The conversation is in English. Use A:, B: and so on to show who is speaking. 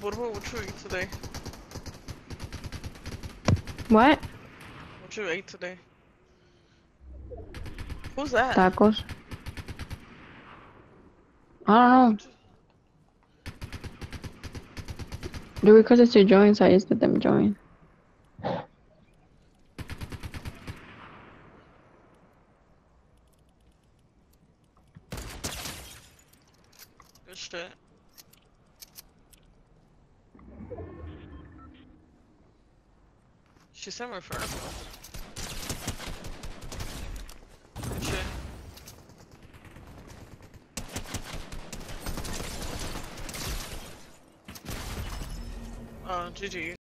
A: what you ate today?
B: What?
A: What you ate today? Who's that?
B: Tacos. I don't know. Do request us to join, so I just let them join.
A: Good shit. She sent me a friend. Good shit. Uh, GG.